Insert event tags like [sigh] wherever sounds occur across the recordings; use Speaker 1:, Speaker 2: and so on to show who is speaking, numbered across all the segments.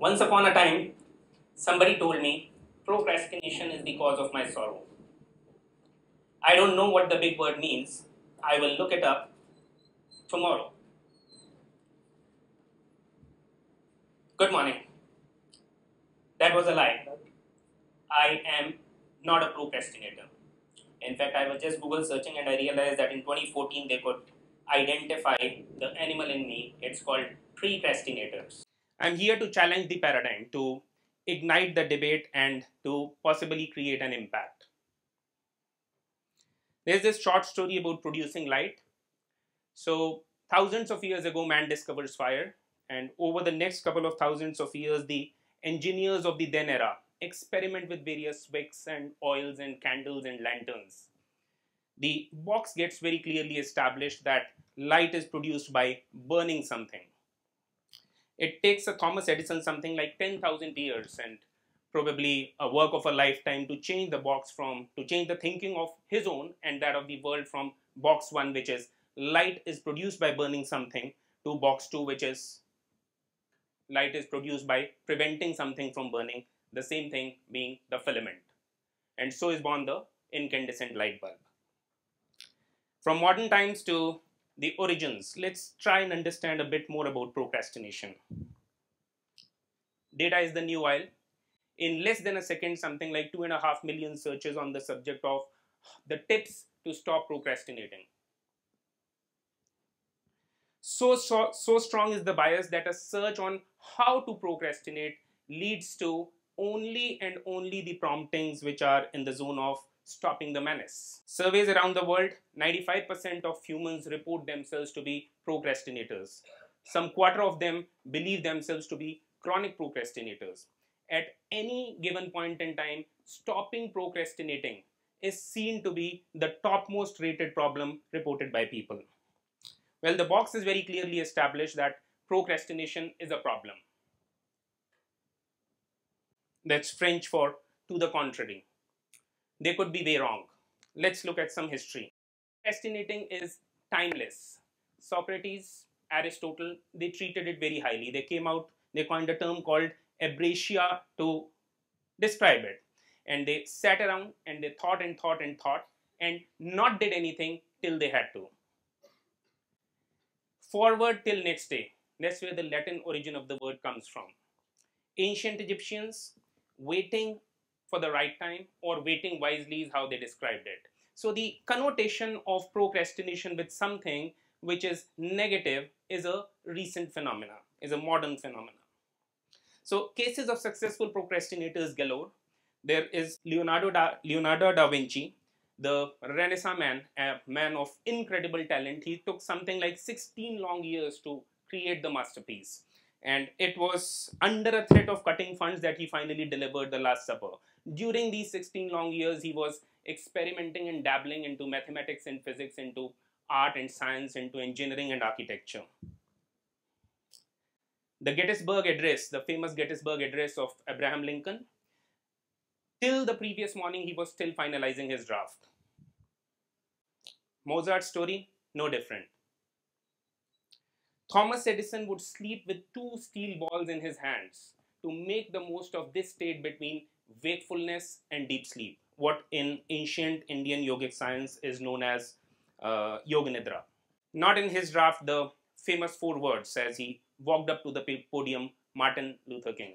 Speaker 1: Once upon a time, somebody told me procrastination is the cause of my sorrow. I don't know what the big word means. I will look it up tomorrow. Good morning. That was a lie. I am not a procrastinator. In fact, I was just Google searching and I realized that in 2014 they could identify the animal in me. It's called precrastinators. I'm here to challenge the paradigm, to ignite the debate, and to possibly create an impact. There's this short story about producing light. So, thousands of years ago, man discovers fire, and over the next couple of thousands of years, the engineers of the then era experiment with various wicks and oils and candles and lanterns. The box gets very clearly established that light is produced by burning something. It takes a Thomas Edison something like 10,000 years and probably a work of a lifetime to change the box from, to change the thinking of his own and that of the world from box one, which is light is produced by burning something, to box two, which is light is produced by preventing something from burning, the same thing being the filament. And so is born the incandescent light bulb. From modern times to the origins, let's try and understand a bit more about procrastination. Data is the new oil. In less than a second, something like two and a half million searches on the subject of the tips to stop procrastinating. So, so, so strong is the bias that a search on how to procrastinate leads to only and only the promptings which are in the zone of stopping the menace. Surveys around the world, 95% of humans report themselves to be procrastinators. Some quarter of them believe themselves to be chronic procrastinators. At any given point in time, stopping procrastinating is seen to be the topmost rated problem reported by people. Well, the box is very clearly established that procrastination is a problem. That's French for to the contrary. They could be way wrong. Let's look at some history. Procrastinating is timeless. Socrates, Aristotle, they treated it very highly. They came out, they coined a term called akrasia to describe it. And they sat around and they thought and thought and thought and not did anything till they had to. Forward till next day. That's where the Latin origin of the word comes from. Ancient Egyptians waiting for the right time or waiting wisely is how they described it. So the connotation of procrastination with something which is negative is a recent phenomena, is a modern phenomena. So cases of successful procrastinators galore. There is Leonardo da, Leonardo da Vinci, the Renaissance man, a man of incredible talent. He took something like 16 long years to create the masterpiece and it was under a threat of cutting funds that he finally delivered the last supper during these 16 long years he was experimenting and dabbling into mathematics and physics into art and science into engineering and architecture. The gettysburg address the famous gettysburg address of abraham lincoln till the previous morning he was still finalizing his draft. Mozart's story no different. Thomas Edison would sleep with two steel balls in his hands to make the most of this state between wakefulness and deep sleep, what in ancient Indian yogic science is known as uh. Not in his draft the famous four words as he walked up to the podium, Martin Luther King.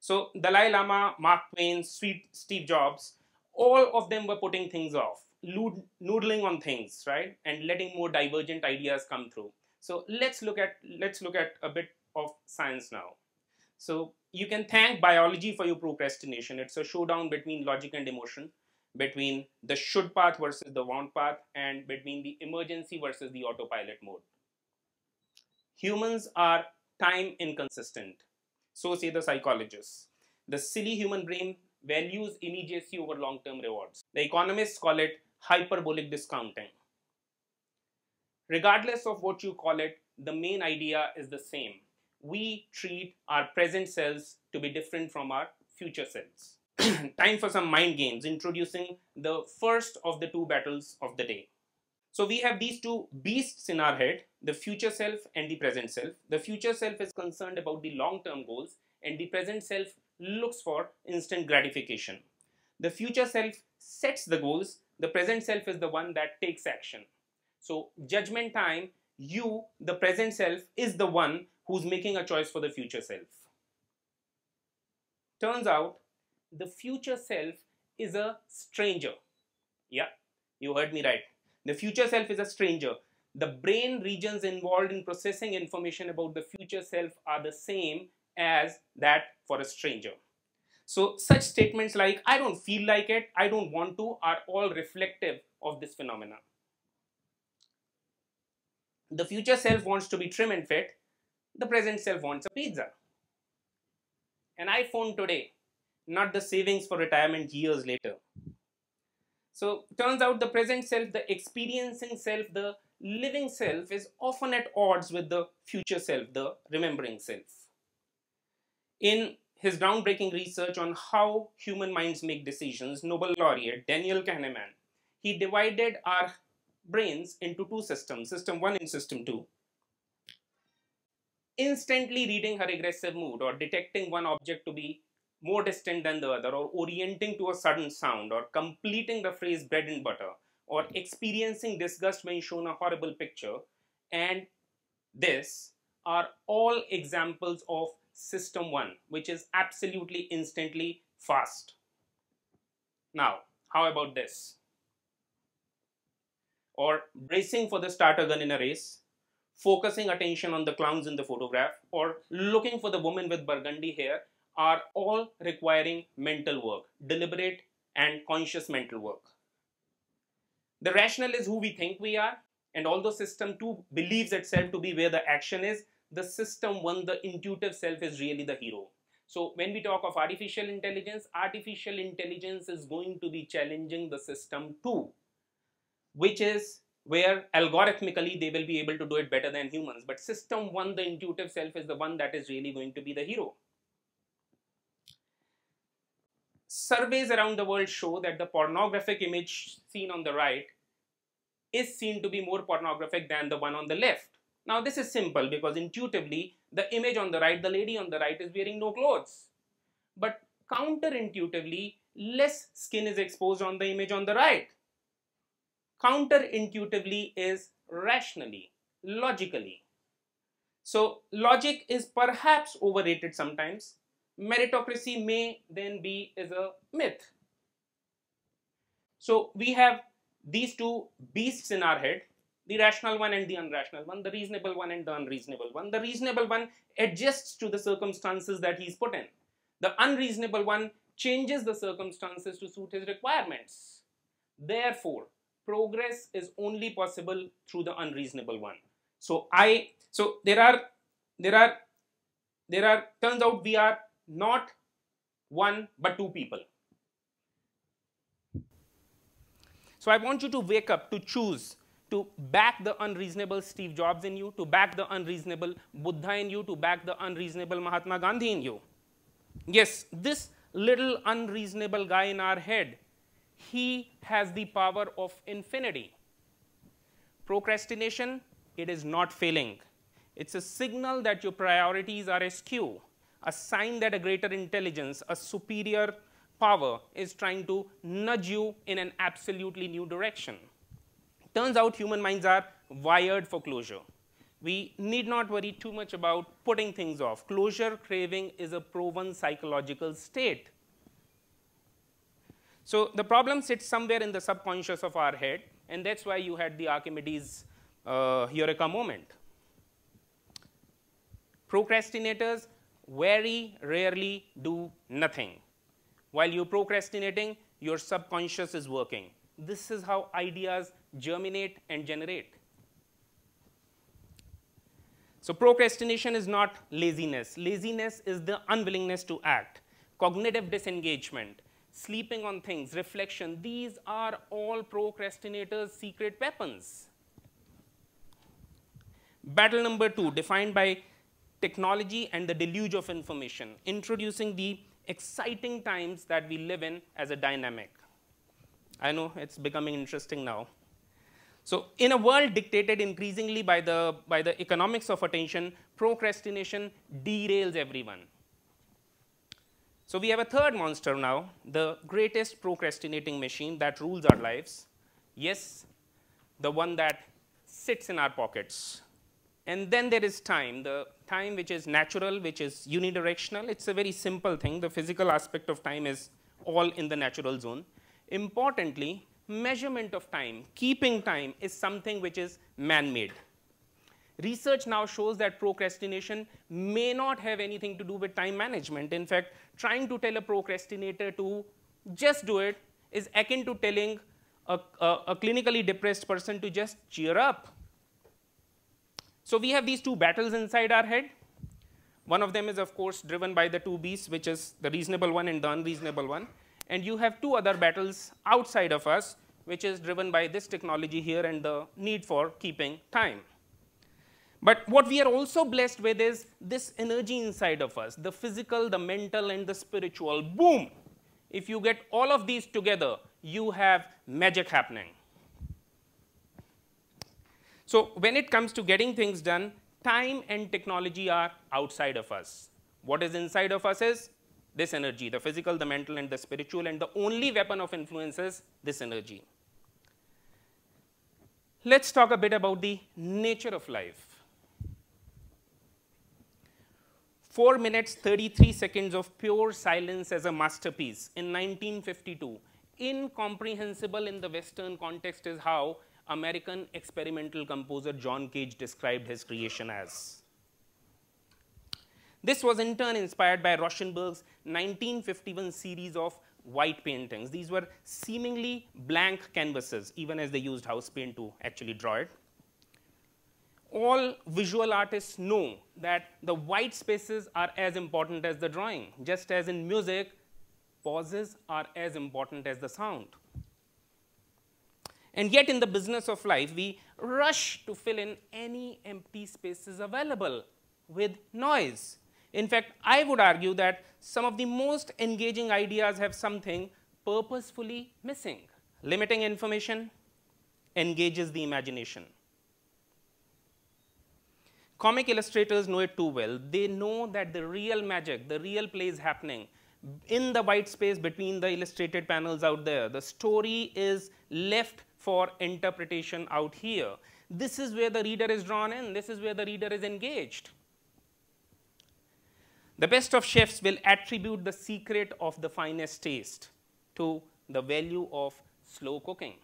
Speaker 1: So Dalai Lama, Mark Twain, Sweet Steve Jobs, all of them were putting things off, noodling on things, right, and letting more divergent ideas come through. So let's look at let's look at a bit of science now. So you can thank biology for your procrastination. It's a showdown between logic and emotion, between the should path versus the want path, and between the emergency versus the autopilot mode. Humans are time inconsistent. So say the psychologists. The silly human brain values immediacy over long-term rewards. The economists call it hyperbolic discounting. Regardless of what you call it, the main idea is the same. We treat our present selves to be different from our future selves. [clears throat] Time for some mind games, introducing the first of the two battles of the day. So we have these two beasts in our head, the future self and the present self. The future self is concerned about the long-term goals and the present self looks for instant gratification. The future self sets the goals, the present self is the one that takes action. So judgment time, you, the present self, is the one who's making a choice for the future self. Turns out the future self is a stranger. Yeah, you heard me right. The future self is a stranger. The brain regions involved in processing information about the future self are the same as that for a stranger. So such statements like, I don't feel like it, I don't want to, are all reflective of this phenomena. The future self wants to be trim and fit, the present self wants a pizza. An iPhone today, not the savings for retirement years later. So turns out the present self, the experiencing self, the living self is often at odds with the future self, the remembering self. In his groundbreaking research on how human minds make decisions, Nobel laureate Daniel Kahneman, he divided our brains into two systems, system 1 and system 2. Instantly reading her aggressive mood or detecting one object to be more distant than the other or orienting to a sudden sound or completing the phrase bread and butter or experiencing disgust when shown a horrible picture and this are all examples of system 1 which is absolutely instantly fast. Now how about this? Or bracing for the starter gun in a race, focusing attention on the clowns in the photograph or looking for the woman with burgundy hair are all requiring mental work, deliberate and conscious mental work. The rational is who we think we are, and although system 2 believes itself to be where the action is, the system 1, the intuitive self, is really the hero. So when we talk of artificial intelligence, artificial intelligence is going to be challenging the system 2, which is where algorithmically they will be able to do it better than humans. But system 1, the intuitive self, is the one that is really going to be the hero. surveys around the world show that the pornographic image seen on the right is seen to be more pornographic than the one on the left. Now this is simple because intuitively the image on the right, the lady on the right is wearing no clothes. But counterintuitively less skin is exposed on the image on the right. Counterintuitively is rationally, logically. So logic is perhaps overrated sometimes meritocracy may then be is a myth. So we have these two beasts in our head, the rational one and the unrational one, the reasonable one and the unreasonable one. The reasonable one adjusts to the circumstances that he's put in. The unreasonable one changes the circumstances to suit his requirements. Therefore, progress is only possible through the unreasonable one. So I, so there are, there are, there are, turns out we are not one but two people. So I want you to wake up to choose to back the unreasonable Steve Jobs in you, to back the unreasonable Buddha in you, to back the unreasonable Mahatma Gandhi in you. Yes, this little unreasonable guy in our head, he has the power of infinity. Procrastination, it is not failing. It's a signal that your priorities are askew a sign that a greater intelligence, a superior power is trying to nudge you in an absolutely new direction. Turns out human minds are wired for closure. We need not worry too much about putting things off. Closure craving is a proven psychological state. So the problem sits somewhere in the subconscious of our head, and that's why you had the Archimedes uh, Eureka moment. Procrastinators very rarely do nothing. While you're procrastinating, your subconscious is working. This is how ideas germinate and generate. So procrastination is not laziness. Laziness is the unwillingness to act. Cognitive disengagement, sleeping on things, reflection, these are all procrastinators' secret weapons. Battle number two, defined by technology and the deluge of information, introducing the exciting times that we live in as a dynamic. I know it's becoming interesting now. So in a world dictated increasingly by the, by the economics of attention, procrastination derails everyone. So we have a third monster now, the greatest procrastinating machine that rules our lives. Yes, the one that sits in our pockets. And then there is time, the time which is natural, which is unidirectional. It's a very simple thing. The physical aspect of time is all in the natural zone. Importantly, measurement of time, keeping time is something which is man-made. Research now shows that procrastination may not have anything to do with time management. In fact, trying to tell a procrastinator to just do it is akin to telling a, a, a clinically depressed person to just cheer up. So we have these two battles inside our head. One of them is, of course, driven by the two beasts, which is the reasonable one and the unreasonable one. And you have two other battles outside of us, which is driven by this technology here and the need for keeping time. But what we are also blessed with is this energy inside of us, the physical, the mental, and the spiritual. Boom! If you get all of these together, you have magic happening. So when it comes to getting things done, time and technology are outside of us. What is inside of us is this energy, the physical, the mental, and the spiritual, and the only weapon of influence is this energy. Let's talk a bit about the nature of life. 4 minutes 33 seconds of pure silence as a masterpiece in 1952. Incomprehensible in the Western context is how American experimental composer John Cage described his creation as. This was in turn inspired by Rauschenberg's 1951 series of white paintings. These were seemingly blank canvases, even as they used house paint to actually draw it. All visual artists know that the white spaces are as important as the drawing, just as in music, pauses are as important as the sound. And yet, in the business of life, we rush to fill in any empty spaces available with noise. In fact, I would argue that some of the most engaging ideas have something purposefully missing. Limiting information engages the imagination. Comic illustrators know it too well. They know that the real magic, the real play is happening in the white space between the illustrated panels out there. The story is left for interpretation out here. This is where the reader is drawn in, this is where the reader is engaged. The best of chefs will attribute the secret of the finest taste to the value of slow cooking.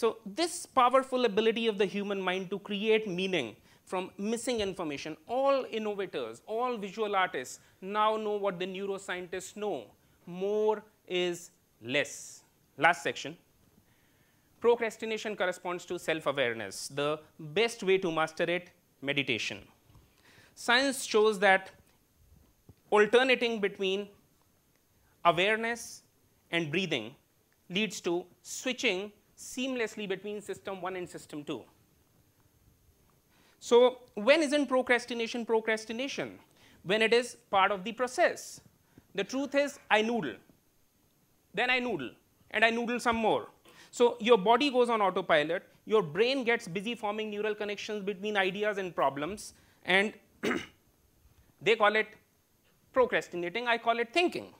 Speaker 1: So, this powerful ability of the human mind to create meaning from missing information, all innovators, all visual artists now know what the neuroscientists know. More is less. Last section. Procrastination corresponds to self-awareness. The best way to master it, meditation. Science shows that alternating between awareness and breathing leads to switching seamlessly between system 1 and system 2. So, when isn't procrastination procrastination? When it is part of the process. The truth is I noodle, then I noodle, and I noodle some more. So, your body goes on autopilot, your brain gets busy forming neural connections between ideas and problems, and [clears throat] they call it procrastinating, I call it thinking.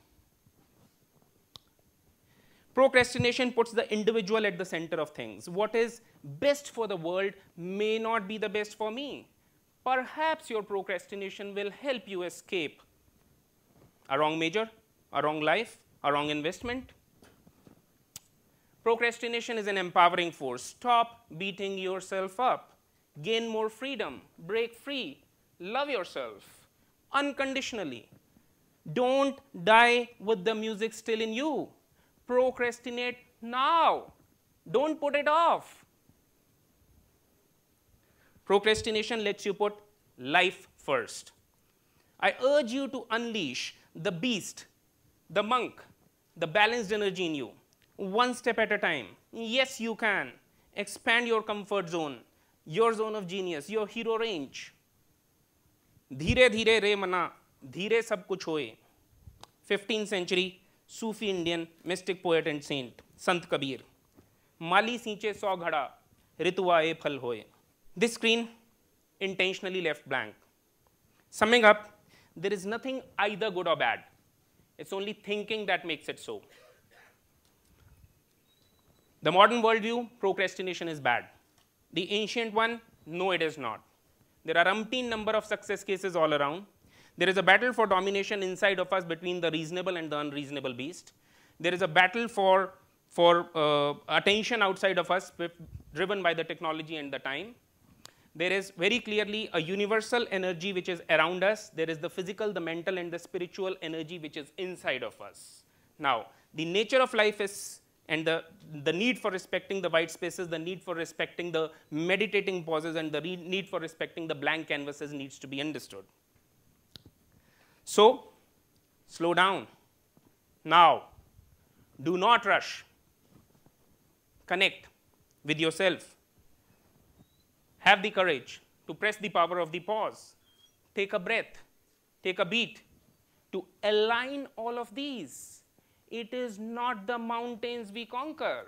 Speaker 1: Procrastination puts the individual at the center of things. What is best for the world may not be the best for me. Perhaps your procrastination will help you escape a wrong major, a wrong life, a wrong investment. Procrastination is an empowering force. Stop beating yourself up. Gain more freedom. Break free love yourself unconditionally. Don't die with the music still in you Procrastinate now. Don't put it off. Procrastination lets you put life first. I urge you to unleash the beast, the monk, the balanced energy in you, one step at a time. Yes, you can. Expand your comfort zone, your zone of genius, your hero range. धीरे धीरे रे मना धीरे सब कुछ होए fifteen century Sufi Indian mistake poet and Saint संत कबीर माली सींचे सौ घड़ा ऋतु आए फल होए this screen intentionally left blank summing up there is nothing either good or bad it's only thinking that makes it so the modern worldview procrastination is bad the ancient one no it is not there are umpteen number of success cases all around there is a battle for domination inside of us between the reasonable and the unreasonable beast. There is a battle for, for uh, attention outside of us driven by the technology and the time. There is very clearly a universal energy which is around us. There is the physical, the mental and the spiritual energy which is inside of us. Now, the nature of life is and the, the need for respecting the white spaces, the need for respecting the meditating pauses and the need for respecting the blank canvases needs to be understood. So, slow down. Now, do not rush. Connect with yourself. Have the courage to press the power of the pause. Take a breath. Take a beat. To align all of these. It is not the mountains we conquer,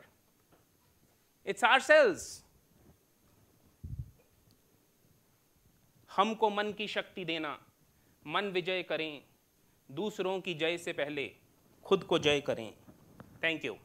Speaker 1: it's ourselves. हमको मन की शक्ति देना मन विजय करें दूसरों की जय से पहले खुद को जय करें। Thank you